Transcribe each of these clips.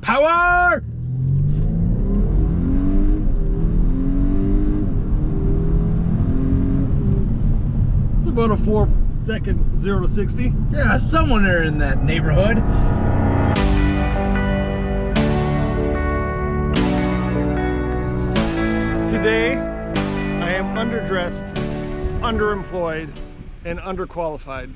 Power! It's about a four second zero to 60. Yeah, someone there in that neighborhood. Today, I am underdressed, underemployed, and underqualified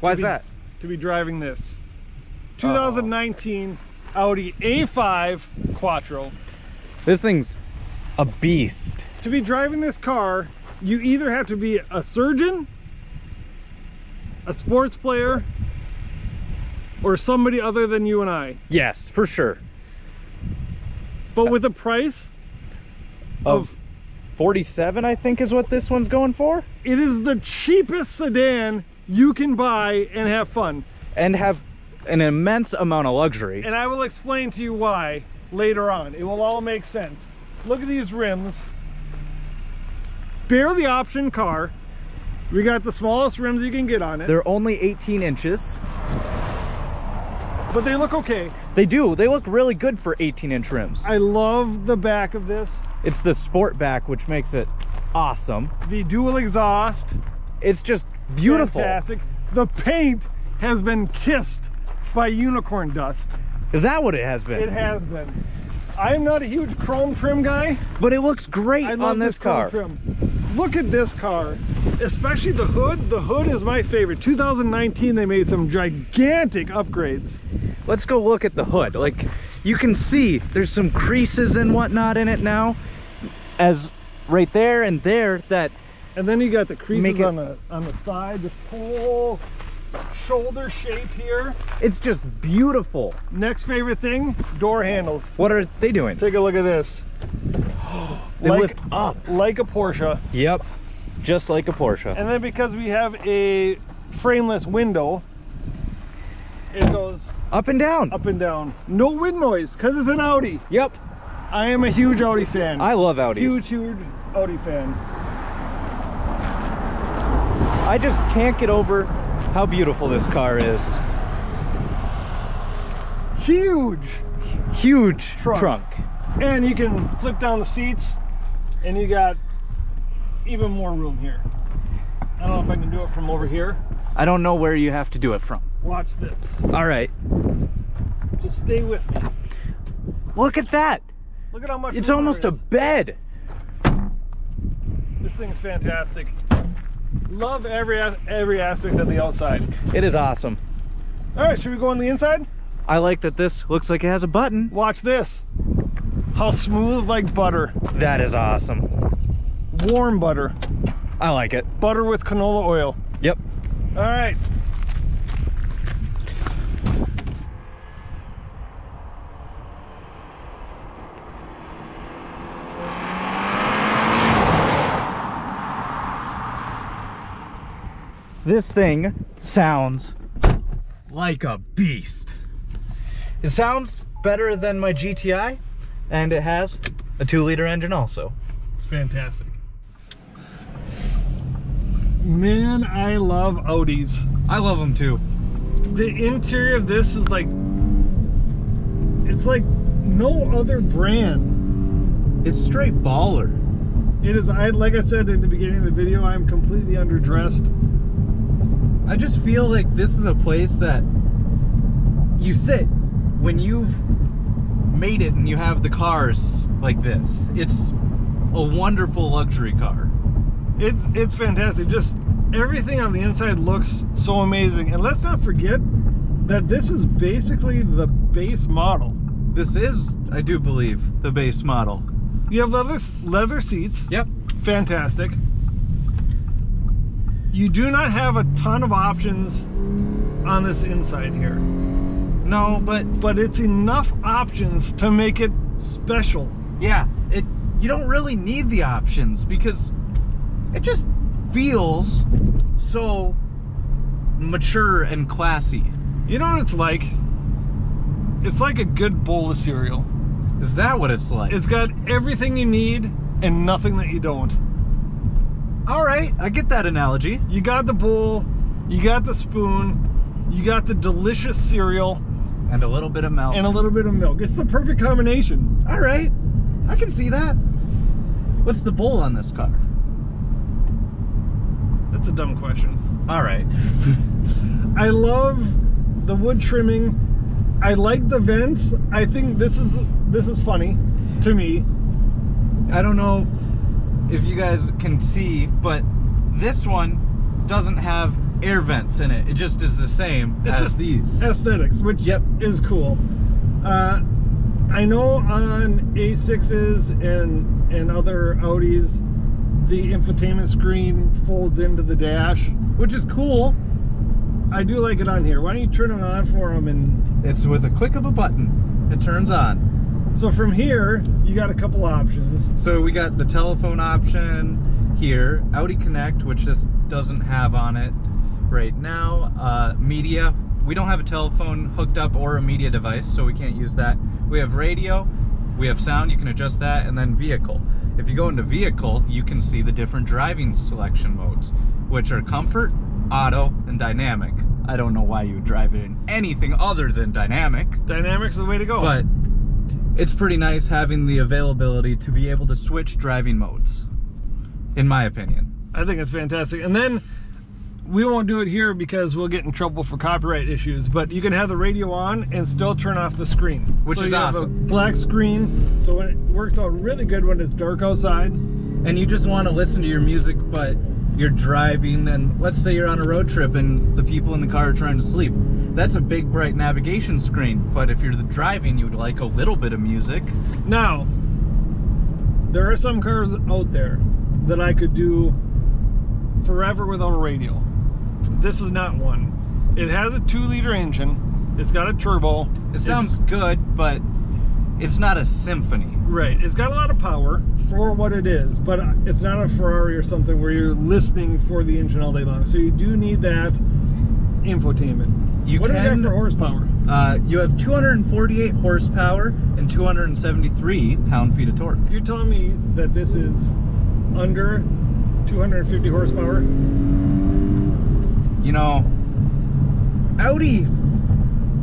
Why's be- that? to be driving this 2019 Audi A5 Quattro. This thing's a beast. To be driving this car, you either have to be a surgeon, a sports player, or somebody other than you and I. Yes, for sure. But with a price Of of 47, I think is what this one's going for. it is the cheapest sedan you can buy and have fun. And have an immense amount of luxury. And I will explain to you why later on. It will all make sense. Look at these rims. Barely the option car. We got the smallest rims you can get on it, They're only 18 inches. but they look okay. They do. They look really good for 18 inch rims. I love the back of this. It's the sport back, which makes it awesome. The dual exhaust. It's just beautiful. Fantastic. The paint has been kissed by unicorn dust. Is that what it has been? It has been. I am not a huge chrome trim guy. But it looks great I love on this, chrome car. Trim. Look at this car, especially the hood. The hood is my favorite. 2019, they made some gigantic upgrades. Let's go look at the hood. Like you can see there's some creases and whatnot in it now. As right there and there that And then you got the creases it- on the on the side. This whole shoulder shape here. it's just beautiful. Next favorite thing, door handles. What are they doing? Take a look at this. They like, lift up. like a Porsche. Yep. Just like a Porsche. And then because we have a frameless window, it goes Up and down. up and down. No wind noise because it's an Audi. Yep. I am a huge Audi fan. I love Audis. huge, huge Audi fan. I just can't get over how beautiful this car is. Huge. Huge Trunk. trunk. And you can flip down the seats and you got even more room here. I don't know if I can do it from over here. I don't know where you have to do it from. Watch this. All right. Just stay with me. Look at that. Look at how much It's almost a bed. This thing's fantastic. Love every every aspect of the outside. It is awesome. All right, should we go on the inside? I like that this looks like it has a button. Watch this. How smooth like butter. That is awesome. Warm butter. I like it. Butter with canola oil. Yep. All right. This thing sounds like a beast. It sounds better than my GTI, and it has a two liter engine also. It's fantastic. Man, I love Audis. I love them too. The interior of this is like it's like no other brand. It's straight baller. It is I like I said at the beginning of the video, I'm completely underdressed. I just feel like this is a place that you sit when you've made it and you have the cars like this. It's a wonderful luxury car. It's it's fantastic. Just everything on the inside looks so amazing. And let's not forget that this is basically the base model. This is, I do believe, the base model. You have leather leather seats, Yep. fantastic. You do not have a ton of options on this inside here, No, but but it's enough options to make it special. yeah, it you don't really need the options because it just feels so mature and classy. You know what it's like? It's like a good bowl of cereal. Is that what it's like? It's got everything you need and nothing that you don't. All right, I get that analogy. You got the bowl, you got the spoon, you got the delicious cereal, And a little bit of milk. and a little bit of milk. It's the perfect combination. All right, I can see that. What's the bowl on this car? That's a dumb question. All right. I love the wood trimming. I like the vents. I think this is this is funny to me. I don't know if you guys can see, but this one doesn't have air vents in it. It just is the same It's as just these. aesthetics, which Yep. is cool. Uh, I know on A6s and and other Audis, the infotainment screen folds into the dash. Which is cool. I do like it on here. Why don't you turn it on for them? And It's with a click of a button. It turns on. So from here, you got a couple options. So we got the telephone option here, Audi Connect, which this doesn't have on it right now. Uh, media, we don't have a telephone hooked up or a media device, so we can't use that. We have radio, we have sound, you can adjust that, and then vehicle. If you go into vehicle, you can see the different driving selection modes, which are comfort, auto, and dynamic. I don't know why you would drive it in anything other than dynamic. Dynamics the way to go. But it's pretty nice having the availability to be able to switch driving modes, in my opinion. I think it's fantastic. And then we won't do it here because we'll get in trouble for copyright issues. But you can have the radio on and still turn off the screen, Which So is you have a awesome. black screen, so it works out really good when it's dark outside. And you just want to listen to your music, but you're driving, and let's say you're on a road trip and the people in the car are trying to sleep. That's a big, bright navigation screen. But if you're the driving, you would like a little bit of music. Now, there are some cars out there that I could do forever without a radio. This is not one. It has a two-liter engine. It's got a turbo. It It's- sounds good, but it's not a symphony. Right. It's got a lot of power for what it is, but uh, it's not a Ferrari or something where you're listening for the engine all day long. So you do need that infotainment. You what can- we got for horsepower? Uh, you have 248 horsepower and 273 pound-feet of torque. You're telling me that this is under 250 horsepower? you know, Audi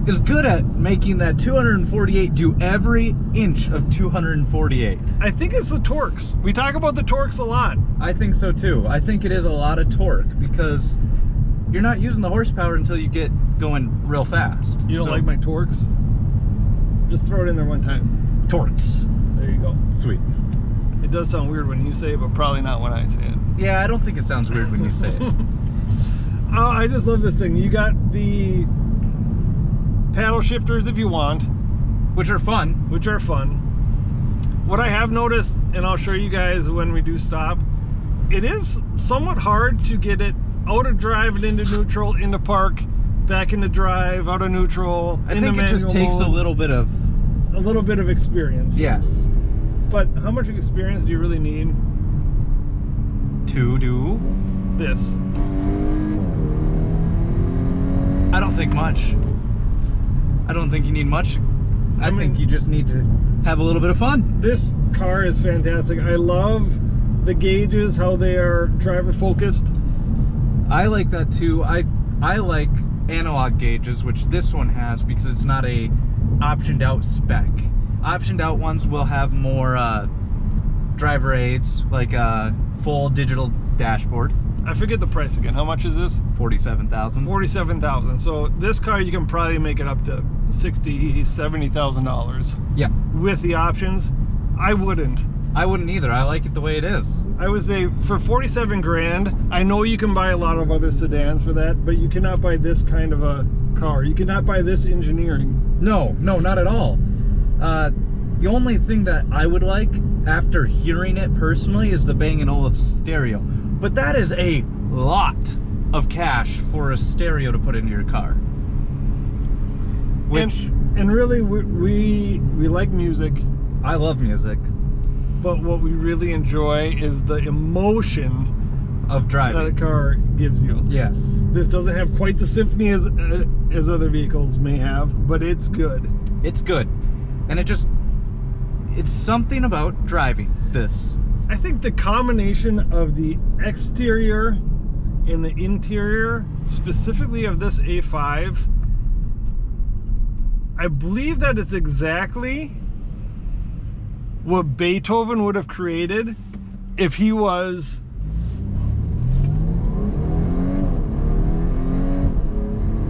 is good at making that 248 do every inch of 248. I think it's the torques. We talk about the torques a lot. I think so too. I think it is a lot of torque because you're not using the horsepower until you get going real fast. You don't So- like my torques? Just throw it in there one time. torques? There you go. Sweet. It does sound weird when you say it, but probably not when I say it. Yeah, I don't think it sounds weird when you say it. Oh, I just love this thing. You got the paddle shifters if you want, Which are fun. which are fun. What I have noticed, and I'll show you guys when we do stop, it is somewhat hard to get it out of drive and into neutral, into park, back into drive, out of neutral. I think it just takes a little bit of a little bit of experience. yes But how much experience do you really need? to do. This. I don't think much. I don't think you need much. I, I mean- think you just need to have a little bit of fun. This car is fantastic. I love the gauges, how they are driver focused. I like that too. I I like analog gauges, which this one has because it's not a optioned out spec. Optioned out ones will have more uh, driver aids, like a full digital dashboard, I forget the price again. How much is this? forty-seven thousand. Forty-seven thousand. So this car you can probably make it up to sixty, seventy thousand dollars Yeah, with the options. I wouldn't. I wouldn't either. I like it the way it is. I would say for forty-seven grand. I know you can buy a lot of other sedans for that, but you cannot buy this kind of a car. You cannot buy this engineering. No, no, not at all. Uh, the only thing that I would like after hearing it personally is the Bang & Olufsen stereo. But that is a lot of cash for a stereo to put into your car. Which and, and really, we, we we like music. I love music But what we really enjoy is the emotion of driving that a car gives you. Yes. This doesn't have quite the symphony as uh, as other vehicles may have, but it's good. It's good. And it just it's something about driving this. I think the combination of the exterior and the interior, specifically of this A5, I believe that it's exactly what Beethoven would have created if he was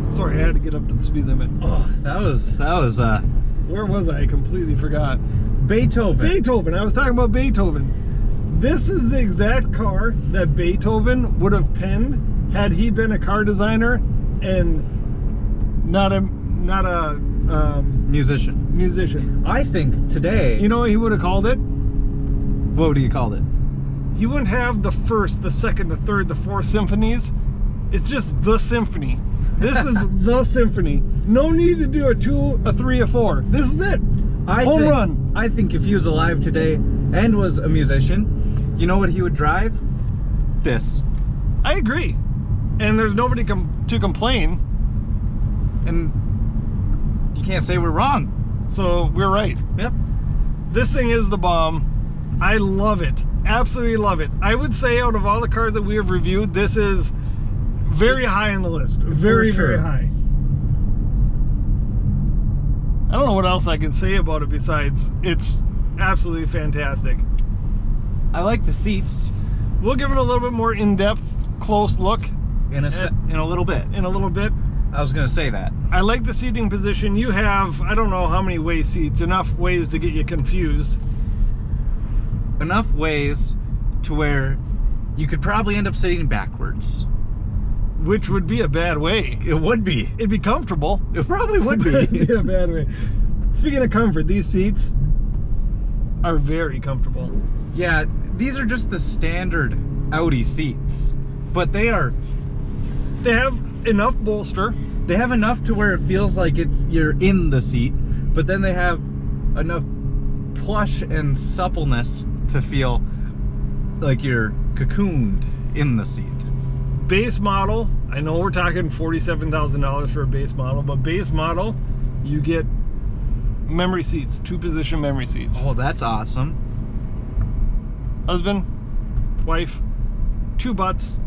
Sorry, I had to get up to the speed limit. Oh, that was that was uh Where was I? I completely forgot. Beethoven. Beethoven. I was talking about Beethoven. This is the exact car that Beethoven would have penned had he been a car designer and not a not a um, Musician. musician. I think today. You know what he would have called it? what would you call it? He wouldn't have the first, the second, the third, the fourth symphonies. It's just the symphony. This is the symphony. No need to do a two, a three, a four. This is it. I Home think, run. I think if he was alive today and was a musician, you know what he would drive? This. I agree. And there's nobody com- to complain, And you can't say we're wrong. so we're right. Yep. This thing is the bomb. I love it. Absolutely love it. I would say out of all the cars that we have reviewed, this is very high on the list. Very, sure. very high. I don't know what else I can say about it besides it's absolutely fantastic. I like the seats We'll give it a little bit more in-depth, close look in a se- eh. in a little bit. in a little bit. I was gonna say that. I like the seating position. You have, I don't know how many way seats, enough ways to get you confused. Enough ways to where you could probably end up sitting backwards. Which would be a bad way. It would be. It'd be comfortable. It probably would be. be a bad way. Speaking of comfort, these seats are very comfortable. yeah, these are just the standard Audi seats, but they are They have enough bolster. they have enough to where it feels like it's you're in the seat, but then they have enough plush and suppleness to feel like you're cocooned in the seat. Base model, I know we're talking $47,000 for a base model, but base model, you get memory seats, two position memory seats. Oh, that's awesome. Husband, wife, two butts,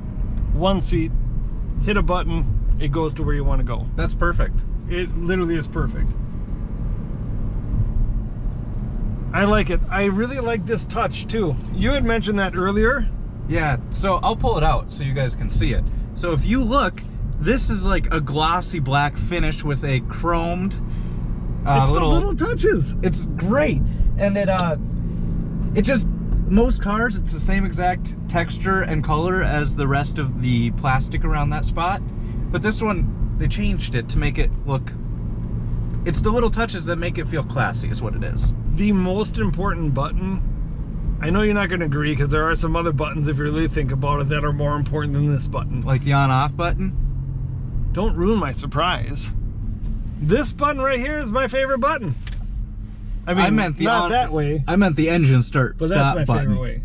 one seat, hit a button, it goes to where you want to go. That's perfect. It literally is perfect. I like it. I really like this touch too. You had mentioned that earlier. Yeah, so I'll pull it out so you guys can see it. So if you look, this is like a glossy black finish with a chromed uh, it's little, the little touches. It's great, and it uh, it just most cars it's the same exact texture and color as the rest of the plastic around that spot, but this one they changed it to make it look. It's the little touches that make it feel classy, is what it is. The most important button. I know you're not going to agree because there are some other buttons, if you really think about it, that are more important than this button. Like the on-off button. Don't ruin my surprise. This button right here is my favorite button. I mean, I meant the not on- that way, I meant the engine start but stop that's my button favorite way.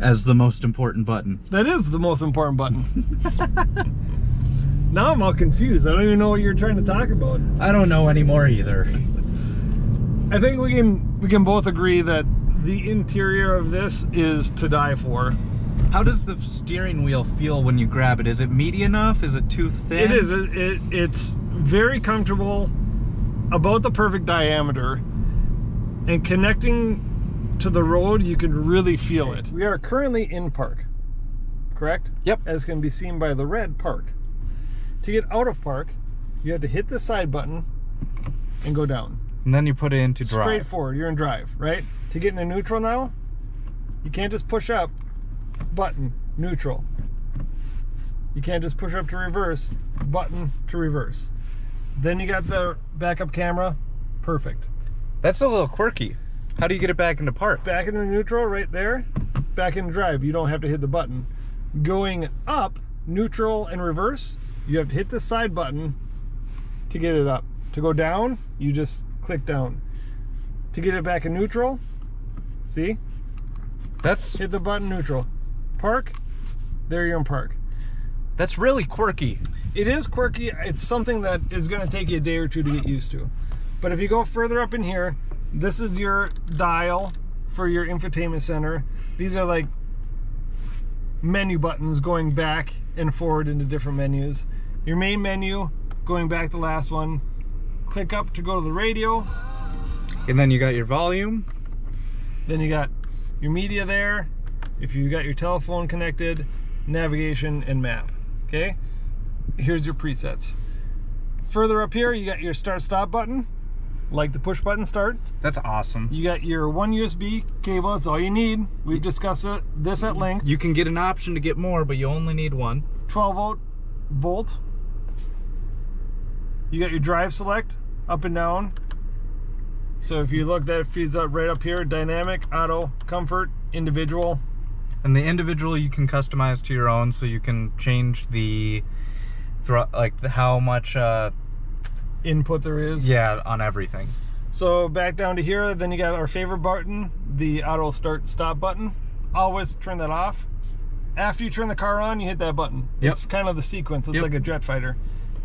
as the most important button. That is the most important button. now I'm all confused. I don't even know what you're trying to talk about. I don't know anymore either. I think we can we can both agree that the interior of this is to die for. How does the steering wheel feel when you grab it? Is it meaty enough? Is it too thin? It is. It, it, it's very comfortable, about the perfect diameter, and connecting to the road, you can really feel it. We are currently in park, correct? Yep. As can be seen by the red park. To get out of park, you have to hit the side button and go down. And then you put it into drive. Straightforward. You're in drive, right? To get into neutral now, you can't just push up, button, neutral. You can't just push up to reverse, button to reverse. Then you got the backup camera, perfect. That's a little quirky. How do you get it back into park? Back into neutral right there, back in drive. You don't have to hit the button. Going up, neutral and reverse, you have to hit the side button to get it up. To go down, you just click down. To get it back in neutral, see? That's hit the button neutral. Park, there you're in park. that's really quirky. It is quirky. It's something that is going to take you a day or two to get used to. But if you go further up in here, this is your dial for your infotainment center. These are like menu buttons going back and forward into different menus. Your main menu, going back to the last one, click up to go to the radio. And then you got your volume. Then you got your media there. If you got your telephone connected, navigation and map. Okay. Here's your presets. Further up here, you got your start stop button, like the push button start. That's awesome. You got your one USB cable. That's all you need. We've discussed it, this at length. You can get an option to get more, but you only need one. 12 volt volt. You got your drive select up and down. So if you look, that feeds up right up here. Dynamic, auto, comfort, individual. And the individual you can customize to your own, so you can change the, like the, how much, uh, Input there is. yeah, on everything. So back down to here, then you got our favorite button, the auto start stop button. Always turn that off. After you turn the car on, you hit that button. Yep. It's kind of the sequence. It's Yep. like a jet fighter.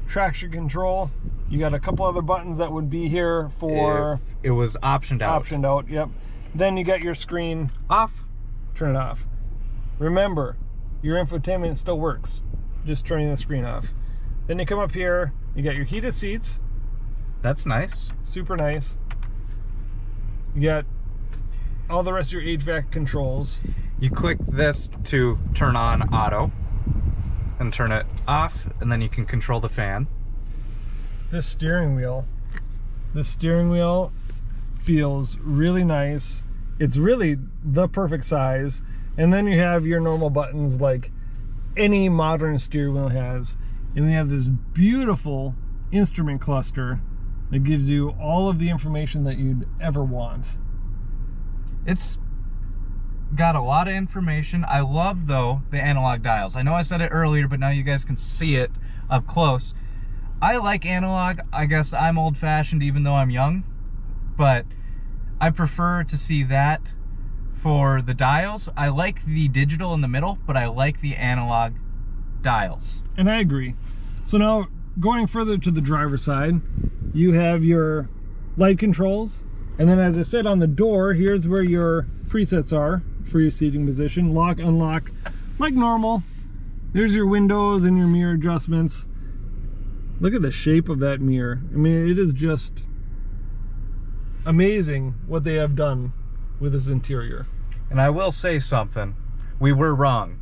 Traction control. You got a couple other buttons that would be here for If it was optioned out. optioned out. Yep. Then you got your screen. Off. Turn it off. Remember, your infotainment still works. Just turning the screen off. Then you come up here. You got your heated seats. That's nice. super nice. You got all the rest of your HVAC controls. You click this to turn on auto and turn it off, and then you can control the fan. This steering wheel, this steering wheel feels really nice. It's really the perfect size. And then you have your normal buttons like any modern steering wheel has. And then you have this beautiful instrument cluster that gives you all of the information that you'd ever want. It's got a lot of information. I love though the analog dials. I know I said it earlier, but now you guys can see it up close. I like analog. I guess I'm old fashioned even though I'm young, but I prefer to see that for the dials. I like the digital in the middle, but I like the analog dials. And I agree. So now going further to the driver's side, you have your light controls. And then as I said on the door, here's where your presets are for your seating position. Lock, unlock, like normal. There's your windows and your mirror adjustments. Look at the shape of that mirror. I mean, it is just amazing what they have done with this interior. And I will say something. We were wrong.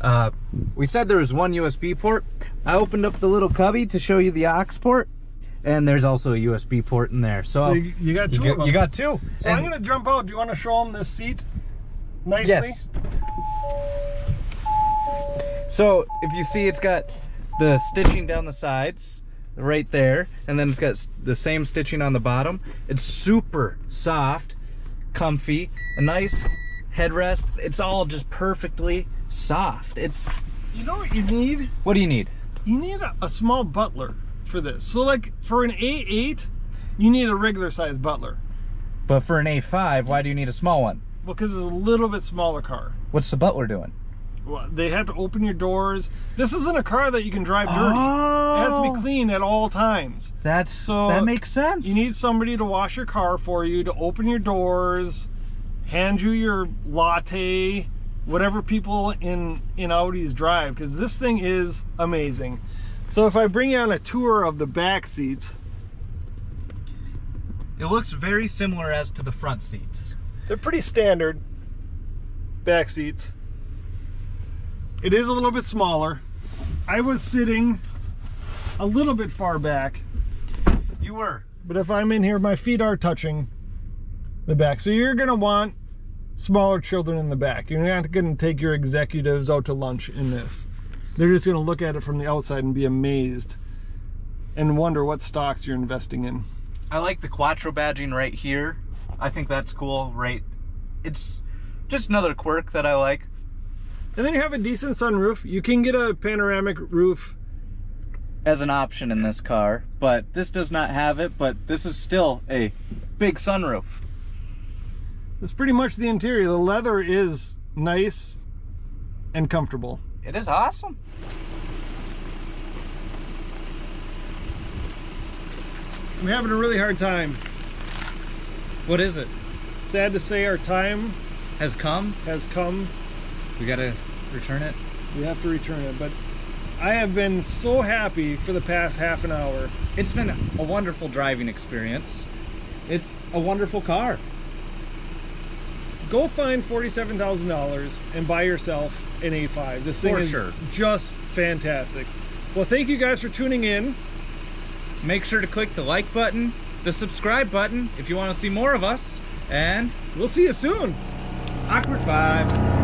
Uh, we said there was one USB port. I opened up the little cubby to show you the aux port, and there's also a USB port in there. So, So you, you got two you, of got, them. you got two. So And- I'm gonna jump out. Do you want to show them this seat nicely? Yes. So if you see, it's got the stitching down the sides right there, and then it's got the same stitching on the bottom. It's super soft, comfy, a nice headrest. It's all just perfectly soft. It's You know what you need? what do you need? You need a, a small butler for this. So like for an A8, you need a regular size butler. But for an A5, why do you need a small one? Well, because it's a little bit smaller car. What's the butler doing? Well, they have to open your doors. This isn't a car that you can drive dirty. It has to Oh. be clean at all times. That's So, that makes sense. You need somebody to wash your car for you, to open your doors, hand you your latte, whatever people in in Audis drive because this thing is amazing. So if I bring you on a tour of the back seats, It looks very similar as to the front seats. they're pretty standard back seats. It is a little bit smaller. I was sitting a little bit far back, You were. but if I'm in here, my feet are touching the back. So you're gonna want smaller children in the back. You're not gonna take your executives out to lunch in this. They're just gonna look at it from the outside and be amazed and wonder what stocks you're investing in. I like the Quattro badging right here. I think that's cool. Right, it's just another quirk that I like. And then you have a decent sunroof. You can get a panoramic roof. as an option in this car, but this does not have it. But this is still a big sunroof. That's pretty much the interior. The leather is nice and comfortable. It is awesome. I'm having a really hard time. What is it? Sad to say, our time Has come. has come. We gotta return it. We have to return it, but I have been so happy for the past half an hour. It's been a wonderful driving experience. It's a wonderful car. Go find $47,000 and buy yourself an A5. This thing For is sure. just fantastic. Well, thank you guys for tuning in. Make sure to click the like button, the subscribe button if you want to see more of us, and We'll see you soon. Awkward Five.